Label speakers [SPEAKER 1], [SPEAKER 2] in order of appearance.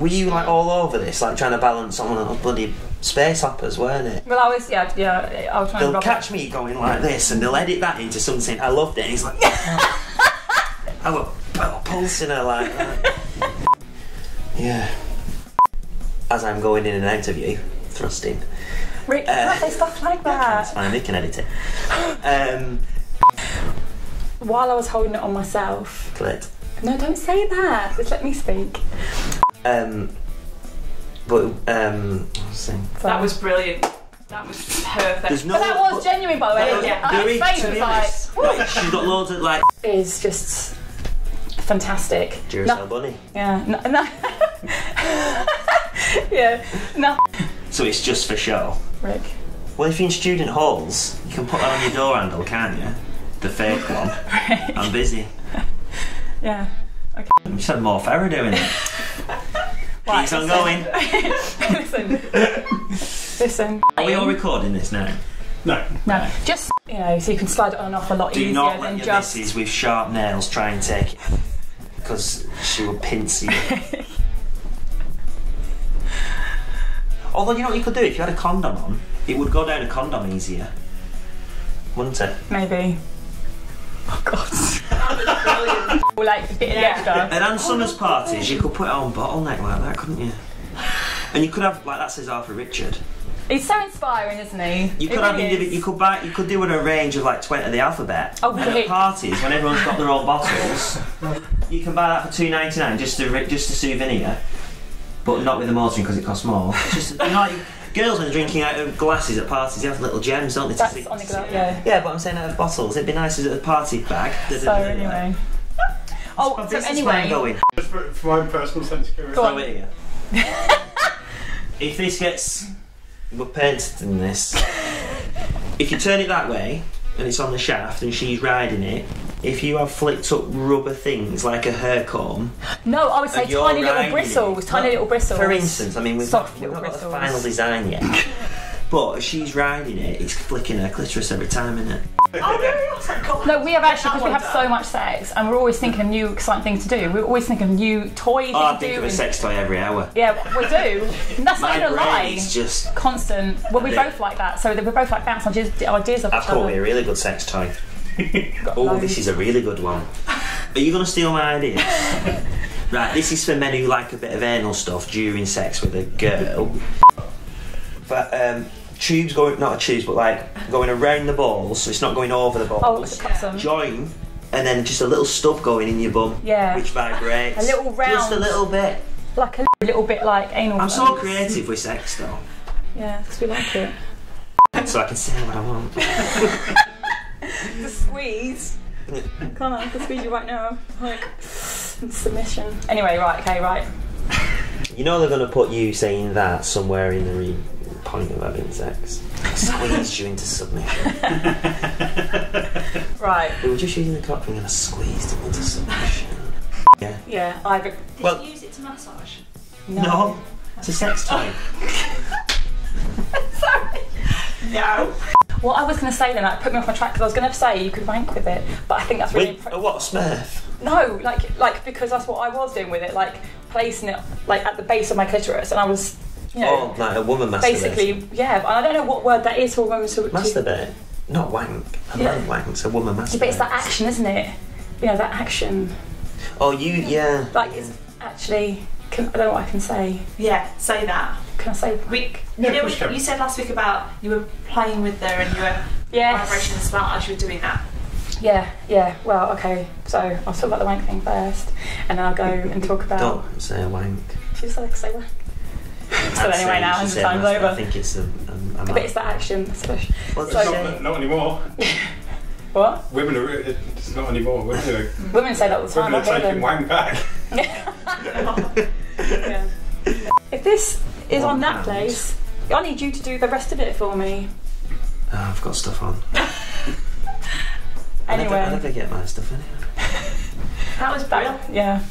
[SPEAKER 1] Were you like all over this, like trying to balance on a bloody space hoppers, weren't it?
[SPEAKER 2] Well, I was, yeah, yeah, I was trying
[SPEAKER 1] They'll catch me going like this, and they'll edit that into something. I loved it. And he's like, I pu- pulsing her like that. Yeah. As I'm going in and out of you, thrusting.
[SPEAKER 2] Rick, you can't say stuff like that.
[SPEAKER 1] fine. They can edit it. Um,
[SPEAKER 2] While I was holding it on myself.
[SPEAKER 1] clit.
[SPEAKER 2] No, don't say that. Just let me speak.
[SPEAKER 1] Um, but um, what was I saying?
[SPEAKER 3] That was brilliant. That was perfect.
[SPEAKER 1] There's no.
[SPEAKER 2] But that was genuine, by the way.
[SPEAKER 1] That was-
[SPEAKER 2] Yeah,
[SPEAKER 1] there
[SPEAKER 2] His
[SPEAKER 1] is-
[SPEAKER 2] face
[SPEAKER 1] to
[SPEAKER 2] was
[SPEAKER 1] be honest, like, she's got loads of like
[SPEAKER 2] is just fantastic.
[SPEAKER 1] Duracell
[SPEAKER 2] No-
[SPEAKER 1] bunny.
[SPEAKER 2] yeah, no, no. yeah, no.
[SPEAKER 1] So it's just for show.
[SPEAKER 2] Rick.
[SPEAKER 1] Well, if you're in student halls, you can put that on your door handle, can't you? The fake one. I'm busy.
[SPEAKER 2] Yeah. Okay.
[SPEAKER 1] You just had more Ferrer doing it.
[SPEAKER 2] Right,
[SPEAKER 1] Keeps on
[SPEAKER 2] listen.
[SPEAKER 1] going.
[SPEAKER 2] listen. Listen.
[SPEAKER 1] Are we all recording this now?
[SPEAKER 4] No.
[SPEAKER 2] No, just you know, so you can slide it on and off a lot
[SPEAKER 1] Do
[SPEAKER 2] easier
[SPEAKER 1] not let
[SPEAKER 2] than
[SPEAKER 1] your
[SPEAKER 2] just.
[SPEAKER 1] missus with sharp nails try and take it. Because she will pinch you. Although, you know what you could do? If you had a condom on, it would go down a condom easier. Wouldn't it?
[SPEAKER 2] Maybe. Oh God. or like a bit
[SPEAKER 3] Yeah.
[SPEAKER 2] extra.
[SPEAKER 1] At Ann Summers parties, you could put it on bottleneck like that, couldn't you? And you could have, like that says Arthur Richard.
[SPEAKER 2] He's so inspiring, isn't he?
[SPEAKER 1] You could have,
[SPEAKER 2] really
[SPEAKER 1] individ-
[SPEAKER 2] is.
[SPEAKER 1] you could buy, you could do a range of like twenty of the alphabet.
[SPEAKER 2] Oh,
[SPEAKER 1] and at parties, when everyone's got their own bottles, you can buy that for two ninety nine just a just a souvenir, but not with the motoring because it costs more. It's just you know, like, girls when they're drinking out of glasses at parties, they have little gems, don't they?
[SPEAKER 2] That's
[SPEAKER 1] see-
[SPEAKER 2] on the glove, yeah.
[SPEAKER 1] Yeah, but I'm saying out of bottles. It'd be nice as a party bag.
[SPEAKER 2] So anyway. Oh,
[SPEAKER 1] My
[SPEAKER 2] so
[SPEAKER 1] businessman
[SPEAKER 2] anyway.
[SPEAKER 1] going.
[SPEAKER 4] Just for, for my personal sense of curiosity.
[SPEAKER 2] Go on.
[SPEAKER 1] Throw it here. if this gets we're painted in this, if you turn it that way and it's on the shaft and she's riding it, if you have flicked up rubber things like a hair comb,
[SPEAKER 2] No, I would say tiny little
[SPEAKER 1] riding
[SPEAKER 2] bristles, tiny
[SPEAKER 1] Well,
[SPEAKER 2] little bristles.
[SPEAKER 1] For instance, I mean we've
[SPEAKER 2] Soft
[SPEAKER 1] not, we've
[SPEAKER 2] little
[SPEAKER 1] not got the
[SPEAKER 2] bristles.
[SPEAKER 1] final design yet. But she's riding it, it's flicking her clitoris every time, isn't it?
[SPEAKER 3] Oh, really? What's that called?
[SPEAKER 2] No, we have actually, because we have so much sex and we're always thinking of new exciting things to do. We're always thinking of new toys
[SPEAKER 1] Oh, I
[SPEAKER 2] to
[SPEAKER 1] think
[SPEAKER 2] do.
[SPEAKER 1] of a
[SPEAKER 2] and-
[SPEAKER 1] sex toy every hour.
[SPEAKER 2] Yeah, we do. And that's not even a lie.
[SPEAKER 1] is just.
[SPEAKER 2] Constant. Well, we
[SPEAKER 1] Yeah.
[SPEAKER 2] both like that, so we're both like bounce ideas, ideas of
[SPEAKER 1] I've
[SPEAKER 2] each
[SPEAKER 1] caught me a really good sex toy.
[SPEAKER 2] Got
[SPEAKER 1] Oh, this is a really good one. Are you going to steal my idea? right, this is for men who like a bit of anal stuff during sex with a girl. But um, tubes going, not a tubes, but like going around the balls, so it's not going over the
[SPEAKER 2] Oh,
[SPEAKER 1] balls.
[SPEAKER 2] cut some.
[SPEAKER 1] Join, and then just a little stub going in your bum,
[SPEAKER 2] Yeah.
[SPEAKER 1] which vibrates.
[SPEAKER 2] A little round.
[SPEAKER 1] Just a little bit.
[SPEAKER 2] Like a little bit like anal.
[SPEAKER 1] I'm so creative with sex though,
[SPEAKER 2] Yeah, because we like it.
[SPEAKER 1] so I can say what I want.
[SPEAKER 2] The squeeze. Come on, I can squeeze you right now. Like submission. Anyway, right, okay, right.
[SPEAKER 1] You know they're going to put you saying that somewhere in the re- point of having sex. Squeeze you into submission.
[SPEAKER 2] Right.
[SPEAKER 1] We were just using the cock ring and I squeezed him into submission. Yeah.
[SPEAKER 2] Yeah, I've.
[SPEAKER 3] Did
[SPEAKER 1] Well-
[SPEAKER 3] you use it to massage?
[SPEAKER 1] No. It's a sex toy. Sorry.
[SPEAKER 3] No.
[SPEAKER 2] What I was going to say then, like, put me off my track because I was going to say you could wank with it, but I think that's really.
[SPEAKER 1] A what? Smurf?
[SPEAKER 2] No, like like because that's what I was doing with it, like placing it like at the base of my clitoris, and I was, you know,
[SPEAKER 1] Oh, like a woman
[SPEAKER 2] basically, yeah. I don't know what word that is for women to. to
[SPEAKER 1] Masturbate. Not wank. A
[SPEAKER 2] Yeah.
[SPEAKER 1] man wanks. A woman masturbates.
[SPEAKER 2] Yeah, but it's that action, isn't it? You know, that action.
[SPEAKER 1] Oh, you, yeah.
[SPEAKER 2] Like it's actually. Can, I don't know what I can say.
[SPEAKER 3] Yeah, say that.
[SPEAKER 2] Can I say?
[SPEAKER 3] We,
[SPEAKER 4] Yeah,
[SPEAKER 3] you know,
[SPEAKER 4] push them.
[SPEAKER 3] you said last week about you were playing with her and you were
[SPEAKER 2] Yes.
[SPEAKER 3] vibrations smart as you were doing that.
[SPEAKER 2] Yeah, yeah. Well, okay. So I'll talk about the wank thing first, and then I'll go and talk about.
[SPEAKER 1] Don't say a wank.
[SPEAKER 2] She just like say wank. So
[SPEAKER 1] I'd
[SPEAKER 2] anyway, now
[SPEAKER 1] you should
[SPEAKER 2] the
[SPEAKER 1] say
[SPEAKER 2] time's over.
[SPEAKER 1] I think it's a. a, a
[SPEAKER 2] But it's that action. especially.
[SPEAKER 1] Well,
[SPEAKER 2] So-
[SPEAKER 1] so,
[SPEAKER 4] not, not anymore.
[SPEAKER 2] What?
[SPEAKER 4] Women are. It's not anymore. Women are,
[SPEAKER 2] Women say that all the time.
[SPEAKER 4] Women are
[SPEAKER 2] hear
[SPEAKER 4] taking
[SPEAKER 2] them.
[SPEAKER 4] wang back.
[SPEAKER 2] Yeah. If this is
[SPEAKER 1] One
[SPEAKER 2] on that
[SPEAKER 1] pound.
[SPEAKER 2] place, I need you to do the rest of it for me.
[SPEAKER 1] Oh, I've got stuff on. I never, I never get my stuff anyway.
[SPEAKER 3] That was bad.
[SPEAKER 2] that, yeah.